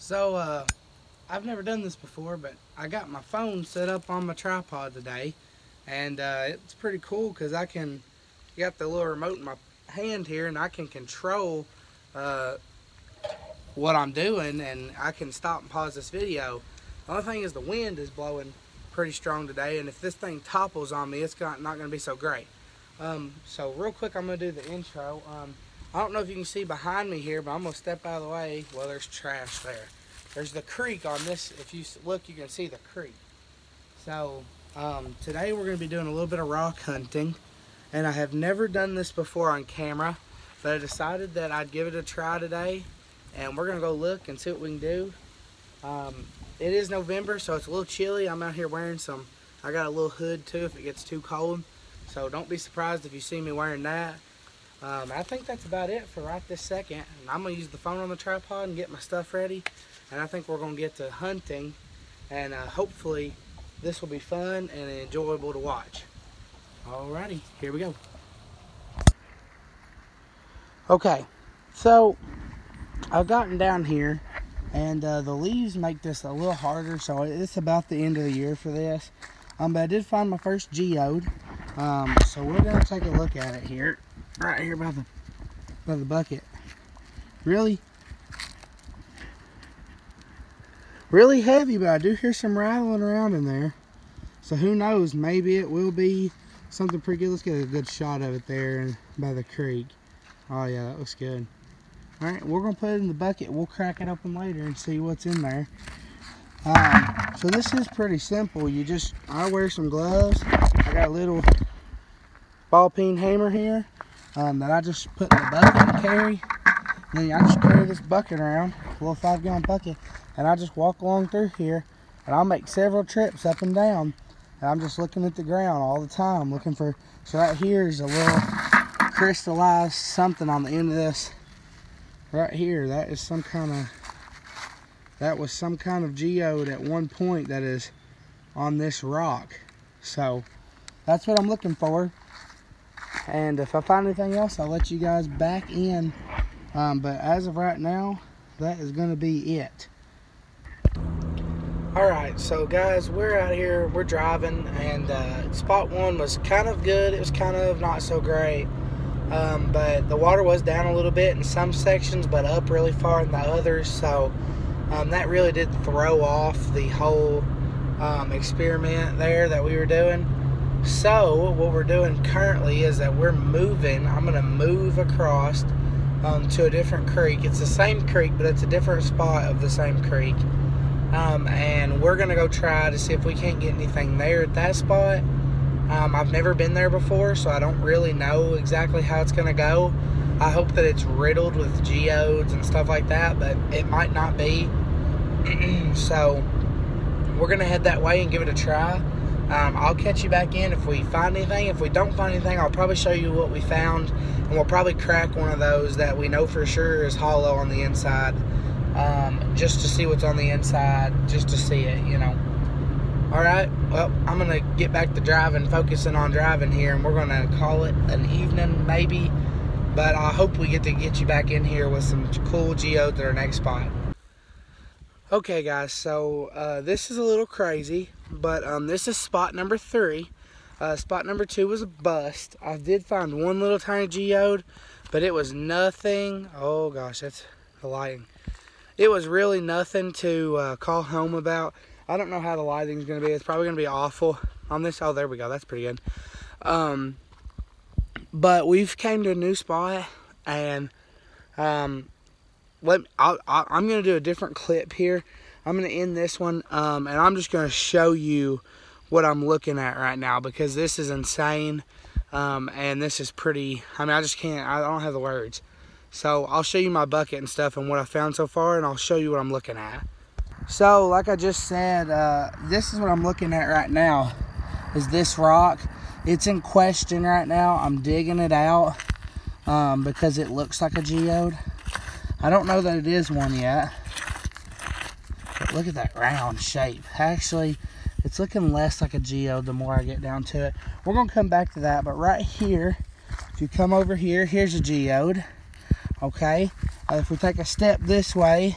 So, uh, I've never done this before, but I got my phone set up on my tripod today, and uh, it's pretty cool because I can got the little remote in my hand here, and I can control uh, what I'm doing, and I can stop and pause this video. The only thing is the wind is blowing pretty strong today, and if this thing topples on me, it's not, not going to be so great. Um, so real quick, I'm going to do the intro. Um, I don't know if you can see behind me here, but I'm going to step out of the way. Well, there's trash there. There's the creek on this. If you look, you can see the creek. So um, today we're going to be doing a little bit of rock hunting. And I have never done this before on camera, but I decided that I'd give it a try today. And we're going to go look and see what we can do. Um, it is November, so it's a little chilly. I'm out here wearing some, I got a little hood too if it gets too cold. So don't be surprised if you see me wearing that. Um, I think that's about it for right this second. And I'm going to use the phone on the tripod and get my stuff ready. And I think we're going to get to hunting. And uh, hopefully this will be fun and enjoyable to watch. Alrighty, here we go. Okay, so I've gotten down here and uh, the leaves make this a little harder so it's about the end of the year for this um, but I did find my first geode um, so we're gonna take a look at it here right here by the by the bucket really really heavy but I do hear some rattling around in there so who knows maybe it will be something pretty good let's get a good shot of it there by the creek oh yeah that looks good all right, we're gonna put it in the bucket. We'll crack it open later and see what's in there. Um, so this is pretty simple. You just, I wear some gloves. I got a little ball peen hammer here um, that I just put in the bucket and carry. And then I just carry this bucket around, little five gallon bucket, and I just walk along through here and I'll make several trips up and down. And I'm just looking at the ground all the time, looking for, so right here is a little crystallized something on the end of this right here that is some kind of that was some kind of geode at one point that is on this rock so that's what I'm looking for and if I find anything else I'll let you guys back in. Um, but as of right now that is gonna be it. Alright so guys we're out here. We're driving and uh, spot one was kind of good. It was kind of not so great. Um, but the water was down a little bit in some sections, but up really far in the others. So um, that really did throw off the whole um, experiment there that we were doing. So what we're doing currently is that we're moving. I'm going to move across um, to a different creek. It's the same creek, but it's a different spot of the same creek. Um, and we're going to go try to see if we can't get anything there at that spot um, I've never been there before, so I don't really know exactly how it's going to go. I hope that it's riddled with geodes and stuff like that, but it might not be. so we're going to head that way and give it a try. Um, I'll catch you back in if we find anything. If we don't find anything, I'll probably show you what we found, and we'll probably crack one of those that we know for sure is hollow on the inside, um, just to see what's on the inside, just to see it, you know. All right, well, I'm going to get back to driving, focusing on driving here, and we're going to call it an evening, maybe. But I hope we get to get you back in here with some cool geodes at our next spot. Okay, guys, so uh, this is a little crazy, but um, this is spot number three. Uh, spot number two was a bust. I did find one little tiny geode, but it was nothing. Oh, gosh, that's the lighting. It was really nothing to uh, call home about. I don't know how the lighting's gonna be. It's probably gonna be awful on this. Oh, there we go. That's pretty good. Um, but we've came to a new spot, and um, let i am gonna do a different clip here. I'm gonna end this one, um, and I'm just gonna show you what I'm looking at right now because this is insane, um, and this is pretty. I mean, I just can't. I don't have the words. So I'll show you my bucket and stuff and what I found so far, and I'll show you what I'm looking at. So, like I just said, uh, this is what I'm looking at right now, is this rock. It's in question right now. I'm digging it out um, because it looks like a geode. I don't know that it is one yet. Look at that round shape. Actually, it's looking less like a geode the more I get down to it. We're going to come back to that, but right here, if you come over here, here's a geode. Okay, uh, if we take a step this way,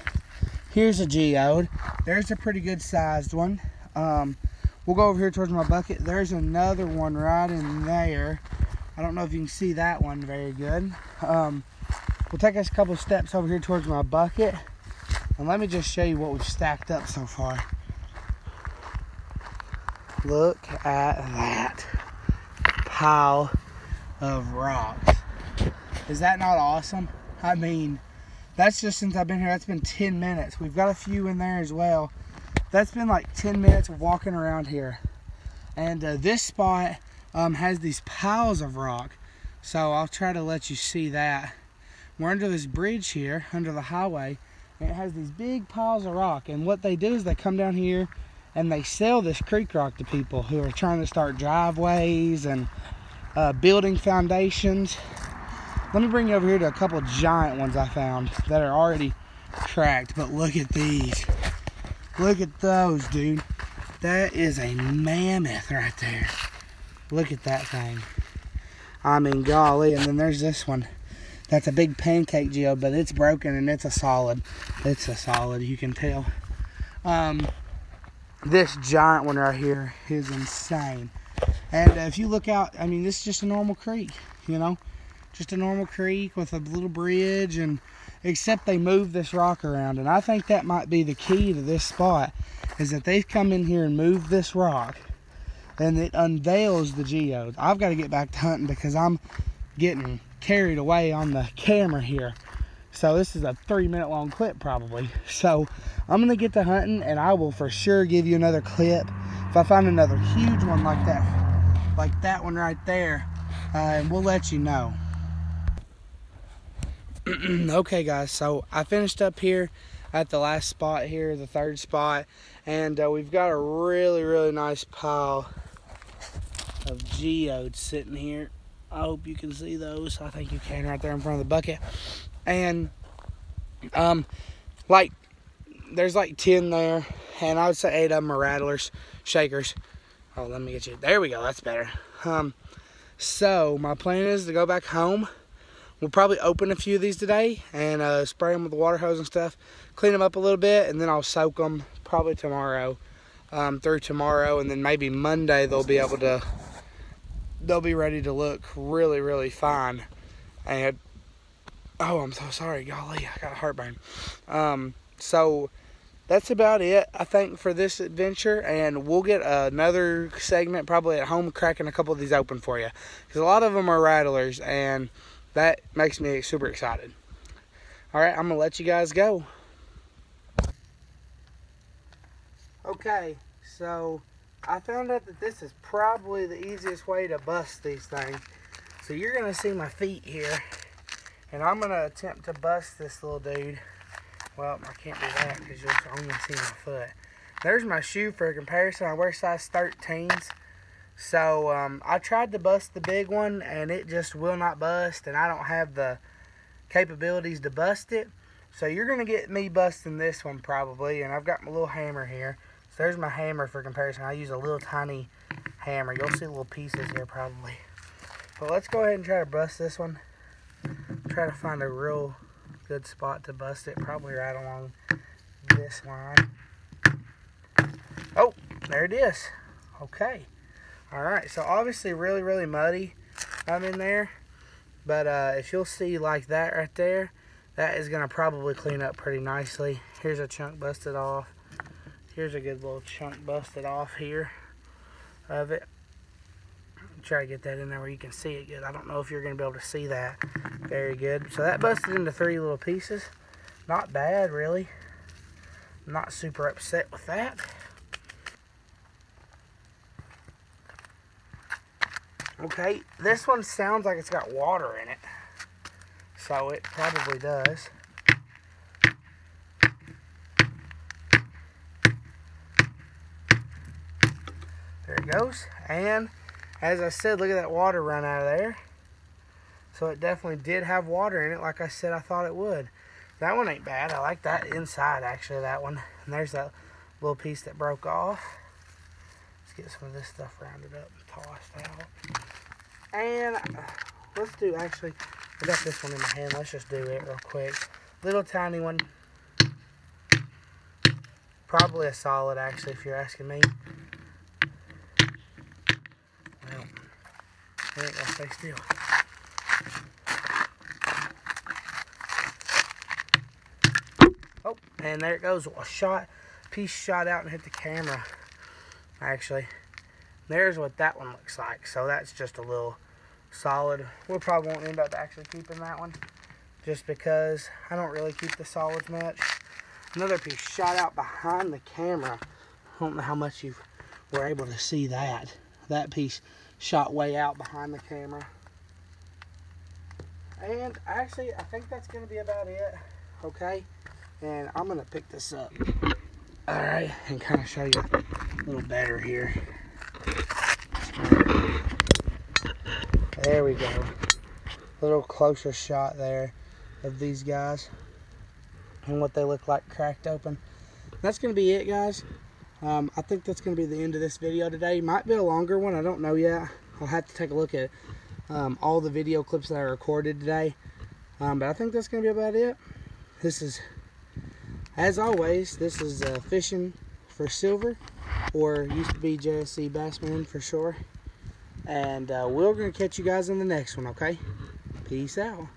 here's a geode. There's a pretty good sized one. Um, we'll go over here towards my bucket. There's another one right in there. I don't know if you can see that one very good. Um, we'll take us a couple steps over here towards my bucket. And let me just show you what we've stacked up so far. Look at that pile of rocks. Is that not awesome? I mean, that's just since I've been here, that's been 10 minutes. We've got a few in there as well. That's been like 10 minutes of walking around here. And uh, this spot um, has these piles of rock. So I'll try to let you see that. We're under this bridge here, under the highway, and it has these big piles of rock. And what they do is they come down here and they sell this creek rock to people who are trying to start driveways and uh, building foundations. Let me bring you over here to a couple giant ones I found that are already cracked. But look at these. Look at those, dude. That is a mammoth right there. Look at that thing. I mean, golly. And then there's this one. That's a big pancake geode, but it's broken and it's a solid. It's a solid, you can tell. Um, this giant one right here is insane. And uh, if you look out, I mean, this is just a normal creek, you know? Just a normal creek with a little bridge and except they moved this rock around. And I think that might be the key to this spot is that they've come in here and moved this rock and it unveils the geodes. I've got to get back to hunting because I'm getting carried away on the camera here. So this is a three minute long clip probably. So I'm gonna get to hunting and I will for sure give you another clip. If I find another huge one like that, like that one right there, uh, and we'll let you know. okay guys, so I finished up here at the last spot here, the third spot, and uh, we've got a really, really nice pile of geodes sitting here. I hope you can see those. I think you can right there in front of the bucket. And um like there's like 10 there and I would say eight of them are rattlers, shakers. Oh, let me get you. There we go. That's better. Um so my plan is to go back home. We'll probably open a few of these today and uh, spray them with the water hose and stuff. Clean them up a little bit and then I'll soak them probably tomorrow um, through tomorrow and then maybe Monday they'll be able to they'll be ready to look really really fine. And oh I'm so sorry golly I got a heartburn. Um, so that's about it I think for this adventure. And we'll get another segment probably at home cracking a couple of these open for you because a lot of them are rattlers and that makes me super excited. All right I'm gonna let you guys go. Okay so I found out that this is probably the easiest way to bust these things. So you're going to see my feet here. And I'm going to attempt to bust this little dude. Well, I can't do that because you'll only see my foot. There's my shoe for comparison. I wear size 13s. So um, I tried to bust the big one and it just will not bust. And I don't have the capabilities to bust it. So you're going to get me busting this one probably. And I've got my little hammer here. So there's my hammer for comparison. I use a little tiny hammer. You'll see little pieces here probably. But let's go ahead and try to bust this one. Try to find a real good spot to bust it. Probably right along this line. Oh, there it is. Okay. Alright, so obviously really, really muddy I'm in there. But uh, if you'll see like that right there, that is going to probably clean up pretty nicely. Here's a chunk busted off. Here's a good little chunk busted off here of it. Try to get that in there where you can see it good. I don't know if you're going to be able to see that very good. So that busted into three little pieces. Not bad, really. not super upset with that. Okay, this one sounds like it's got water in it. So it probably does. It goes. And as I said, look at that water run out of there. So it definitely did have water in it like I said I thought it would. That one ain't bad. I like that inside actually, that one. And there's that little piece that broke off. Let's get some of this stuff rounded up and tossed out. And uh, let's do actually, I got this one in my hand. Let's just do it real quick. Little tiny one. Probably a solid, actually, if you're asking me. Well, it gonna stay still. Oh, and there it goes. A shot, piece shot out and hit the camera. Actually, there's what that one looks like. So that's just a little solid. We probably won't end up actually keeping that one, just because I don't really keep the solids much. Another piece shot out behind the camera. I don't know how much you were able to see that. That piece shot way out behind the camera. And actually, I think that's going to be about it. Okay? And I'm going to pick this up. Alright, and kind of show you a little better here. There we go. A little closer shot there of these guys and what they look like cracked open. That's going to be it, guys. Um, I think that's going to be the end of this video today. Might be a longer one. I don't know yet. I'll have to take a look at um, all the video clips that I recorded today. Um, but I think that's going to be about it. This is, as always, this is uh, fishing for silver, or used to be JSC Bassman for sure. And uh, we're going to catch you guys in the next one, okay? Peace out.